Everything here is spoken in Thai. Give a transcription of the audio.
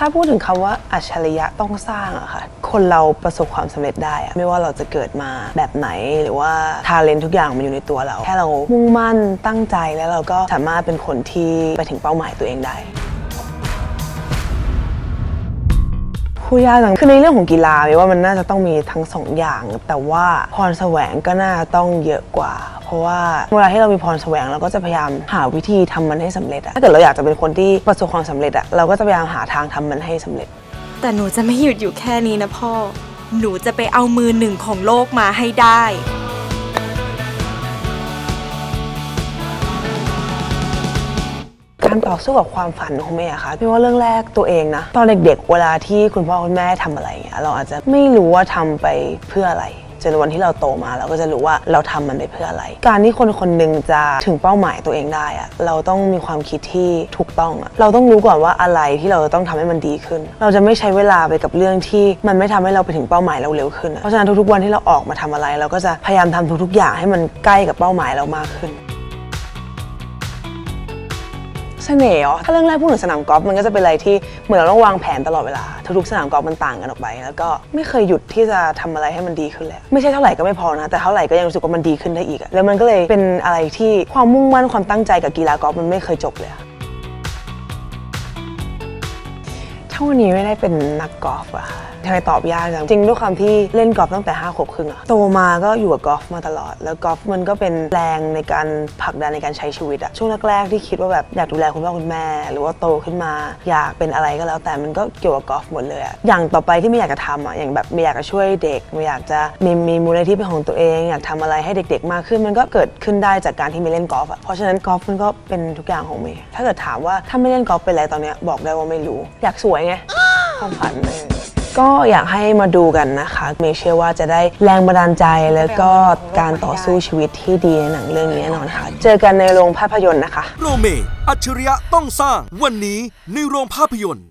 ถ้าพูดถึงคำว่าอัจฉริยะต้องสร้างอะค่ะ คนเราประสบความสำเร็จได้อะไม่ว่าเราจะเกิดมาแบบไหนหรือว่าทาเลนทุกอย่างมันอยู่ในตัวเรา แค่เรามุ่งมั่นตั้งใจแล้วเราก็สามารถเป็นคนที่ไปถึงเป้าหมายตัวเองได้ พูดยากจังคือในเรื่องของกีฬาเมย์ว่ามันน่าจะต้องมีทั้งสองอย่าง แต่ว่าพรแสวงก็น่าจะต้องเยอะกว่า เพราะว่าเวลาที่เรามีพรแสวงเราก็จะพยายามหาวิธีทำมันให้สำเร็จอะถ้าเกิดเราอยากจะเป็นคนที่ประสบความสำเร็จอะเราก็จะพยายามหาทางทำมันให้สำเร็จ แต่หนูจะไม่หยุดอยู่แค่นี้นะพ่อ หนูจะไปเอามือหนึ่งของโลกมาให้ได้ การต่อสู้กับความฝันของเมย์อะค่ะพี่ว่าเรื่องแรกตัวเองนะตอนเด็กๆเวลาที่คุณพ่อคุณแม่ทำอะไรเงี้ยเราอาจจะไม่รู้ว่าทำไปเพื่ออะไรจนวันที่เราโตมาเราก็จะรู้ว่าเราทำมันไปเพื่ออะไร การที่คนคนหนึ่งจะถึงเป้าหมายตัวเองได้อะเราต้องมีความคิดที่ถูกต้องอะเราต้องรู้ก่อนว่าอะไรที่เราจะต้องทำให้มันดีขึ้น เราจะไม่ใช้เวลาไปกับเรื่องที่มันไม่ทำให้เราไปถึงเป้าหมายเราเร็วขึ้น เพราะฉะนั้นทุกๆวันที่เราออกมาทำอะไร เราก็จะพยายามทำทุกๆอย่างให้มันใกล้กับเป้าหมายเรามากขึ้น เสน่ห์เหรอถ้าเรื่องแรกพูดถึงสนามกอล์ฟมันก็จะเป็นอะไรที่เหมือนเราต้องวางแผนตลอดเวลา ทุกๆสนามกอล์ฟมันต่างกันออกไป แล้วก็ไม่เคยหยุดที่จะทำอะไรให้มันดีขึ้นเลยไม่ใช่เท่าไหร่ก็ไม่พอนะ แต่เท่าไหร่ก็ยังรู้สึกว่ามันดีขึ้นได้อีก แล้วมันก็เลยเป็นอะไรที่ความมุ่งมั่นความตั้งใจกับกีฬากอล์ฟมันไม่เคยจบเลย ถ้าวันนี้ไม่ได้เป็นนักกอล์ฟอะค่ะทำไมตอบยากจังจริงด้วยความที่เล่นกอล์ฟตั้งแต่5ขวบครึ่งอะโตมาก็อยู่กับกอล์ฟมาตลอด แล้วกอล์ฟมันก็เป็นแรงในการผลักดันในการใช้ชีวิตอะช่วงแรกๆที่คิดว่าแบบอยากดูแลคุณพ่อคุณแม่ หรือว่าโตขึ้นมา อยากเป็นอะไรก็แล้ว แต่มันก็เกี่ยวกับกอล์ฟหมดเลยอะอย่างต่อไปที่ไม่อยากจะทำอะอย่างแบบไม่อยากจะช่วยเด็กไม่อยากจะมีมีมูลนิธิเป็นของตัวเอง อยากทำอะไรให้เด็ก ๆ มากขึ้นมันก็เกิดขึ้นได้จากการที่ไม่เล่นกอล์ฟอะเพราะฉะนั้นกอล์ฟมันก็เป็นทุกอย่างของเมย์ถ้าเกิดถามว่าถ้าไม่เล่นกอล์ฟเป็นอะไรตอนเนี้ยบอกได้ว่าไม่รู้อยากสวยไงความฝันเลยก็อยากให้มาดูกันนะคะเมย์เชื่อว่าจะได้แรงบันดาลใจแล้วก็การต่อสู้ชีวิตที่ดีในหนังเรื่องนี้แน่นอนค่ะ เจอกันในโรงภาพยนตร์นะคะ โรเมอัจฉริยะต้องสร้างวันนี้ในโรงภาพยนตร์